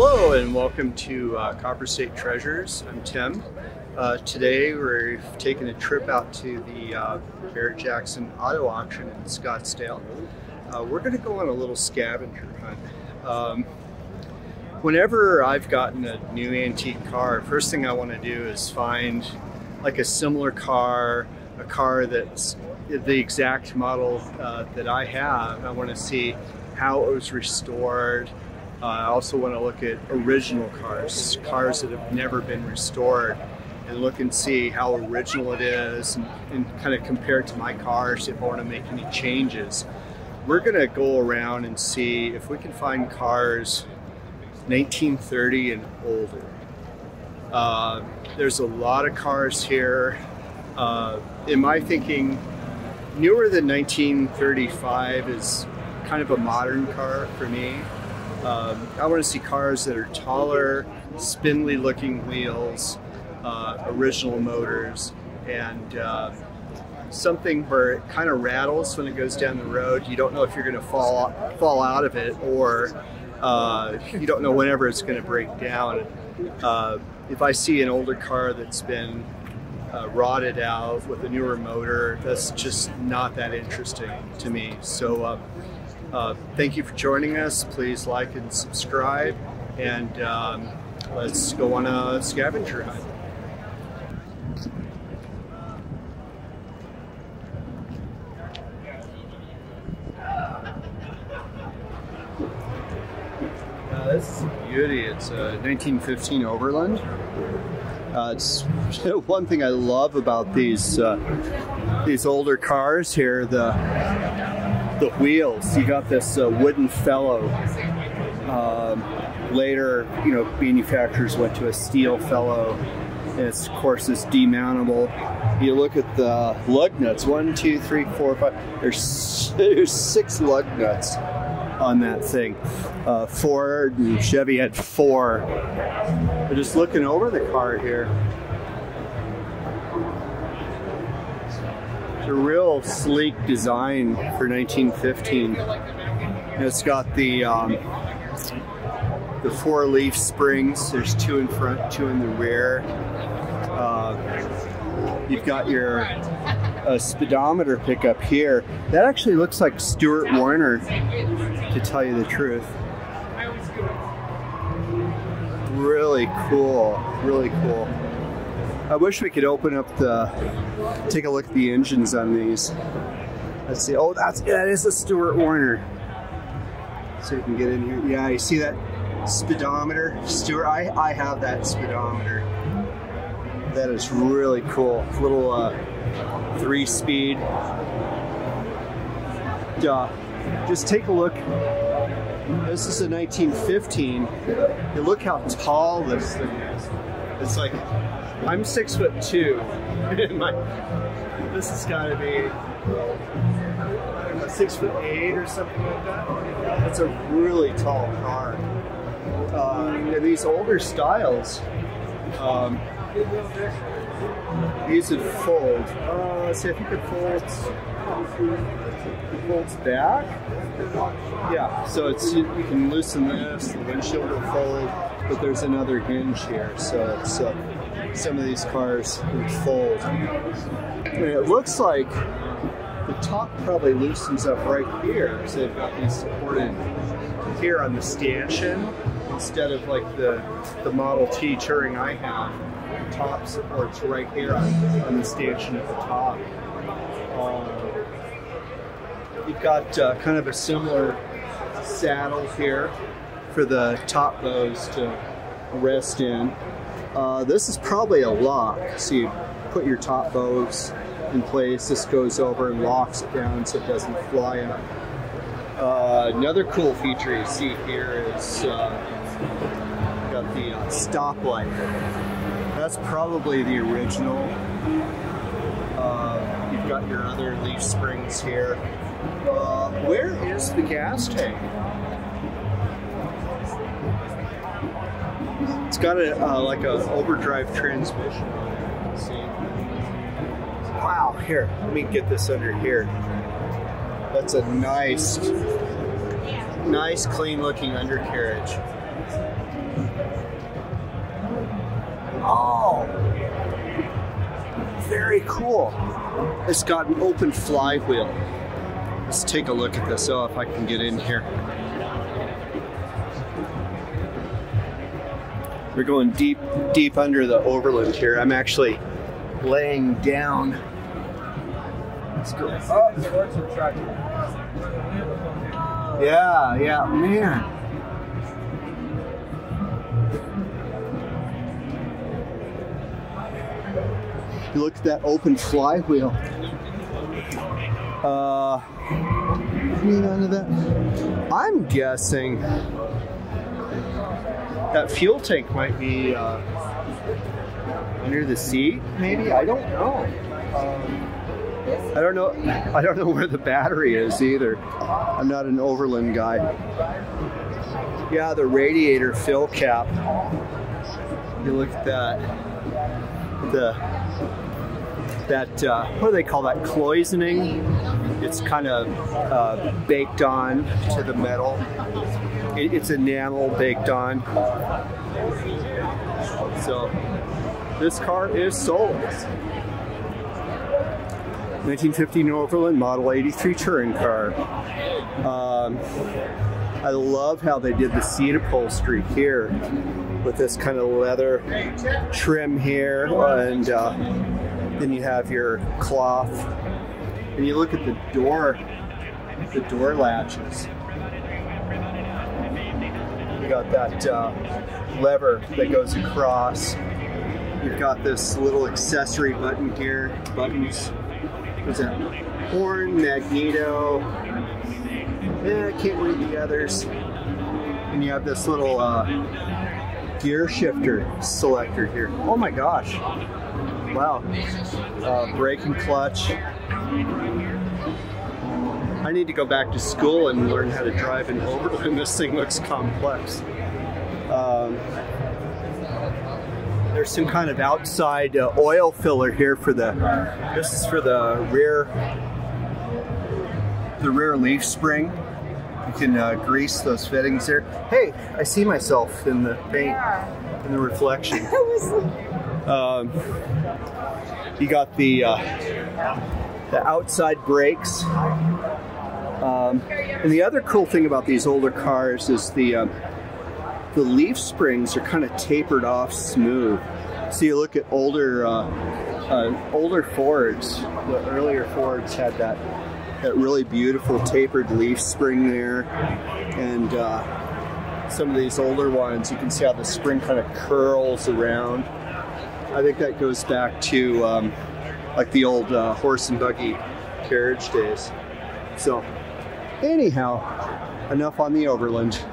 Hello and welcome to uh, Copper State Treasures. I'm Tim. Uh, today we're taking a trip out to the uh, Barrett Jackson Auto Auction in Scottsdale. Uh, we're going to go on a little scavenger hunt. Um, whenever I've gotten a new antique car, first thing I want to do is find like a similar car, a car that's the exact model uh, that I have. I want to see how it was restored, uh, I also want to look at original cars, cars that have never been restored, and look and see how original it is and, and kind of compare it to my cars if I want to make any changes. We're going to go around and see if we can find cars 1930 and older. Uh, there's a lot of cars here. Uh, in my thinking, newer than 1935 is kind of a modern car for me. Um, I want to see cars that are taller, spindly looking wheels, uh, original motors, and uh, something where it kind of rattles when it goes down the road. You don't know if you're going to fall fall out of it, or uh, you don't know whenever it's going to break down. Uh, if I see an older car that's been uh, rotted out with a newer motor, that's just not that interesting to me. So uh, thank you for joining us. Please like and subscribe, and um, let's go on a scavenger hunt. Uh, a beauty. It's a 1915 Overland. Uh, it's one thing I love about these uh, these older cars here. The the wheels. You got this uh, wooden felloe. Um, later, you know, manufacturers went to a steel felloe. It's, of course, it's demountable. You look at the lug nuts. One, two, three, four, five. There's, there's six lug nuts on that thing. Uh, Ford and Chevy had four. But just looking over the car here, a sleek design for 1915. It's got the um, the four leaf springs. There's two in front, two in the rear. Uh, you've got your uh, speedometer pickup here. That actually looks like Stewart Warner, to tell you the truth. Really cool, really cool. I wish we could open up the, take a look at the engines on these. Let's see, oh, that's, that is a Stewart Warner. So you can get in here. Yeah, you see that speedometer? Stewart, I, I have that speedometer. That is really cool. Little uh, three speed. Uh, just take a look. This is a 1915. And look how tall this thing is. It's like I'm six foot two. My, this has got to be six foot eight or something like that. It's a really tall car. Uh, these older styles, um, these would fold. Uh, let's see if you could fold. It folds back. Yeah, so it's you, you can loosen this. The windshield will fold, but there's another hinge here, so it's. Uh, some of these cars would fold. And it looks like the top probably loosens up right here. So they've got these supported here on the stanchion instead of like the, the Model T Touring I have. The top supports right here on, on the stanchion at the top. Um, you've got uh, kind of a similar saddle here for the top bows to rest in. Uh, this is probably a lock. So you put your top bows in place. This goes over and locks it down so it doesn't fly up. Uh, another cool feature you see here is uh, got the uh, stoplight. That's probably the original. Uh, you've got your other leaf springs here. Uh, where is the gas tank? It's got a uh, like a overdrive transmission Wow, here, let me get this under here. That's a nice, nice clean looking undercarriage. Oh, very cool. It's got an open flywheel. Let's take a look at this. Oh, if I can get in here. We're going deep, deep under the overland here. I'm actually laying down. Let's go. Oh. Yeah, yeah, man. You look at that open flywheel. Uh, that. I'm guessing that fuel tank might be uh, under the seat. Maybe I don't know. Um, I don't know. I don't know where the battery is either. I'm not an Overland guy. Yeah, the radiator fill cap. You look at that. The that uh, what do they call that cloisoning? It's kind of uh, baked on to the metal. It, it's enamel baked on. So this car is sold. 1915 Overland Model 83 touring car. Um, I love how they did the seat upholstery here with this kind of leather trim here and uh, then you have your cloth. And you look at the door the door latches. You got that uh, lever that goes across. You've got this little accessory button here buttons. What's that horn magneto. Yeah I can't read the others. And you have this little uh, gear shifter selector here. Oh my gosh. Wow. Uh, brake and clutch. I need to go back to school and learn how to drive an Overland. This thing looks complex. Um, there's some kind of outside uh, oil filler here for the, this is for the rear, the rear leaf spring. You can uh, grease those fittings there. Hey, I see myself in the paint, in the reflection. um, you got the uh, the outside brakes. Um, and the other cool thing about these older cars is the uh, the leaf springs are kind of tapered off smooth. So you look at older uh, uh, older Fords, the earlier Fords had that that really beautiful tapered leaf spring there. And uh, some of these older ones, you can see how the spring kind of curls around. I think that goes back to um, like the old uh, horse and buggy carriage days. So anyhow, enough on the Overland.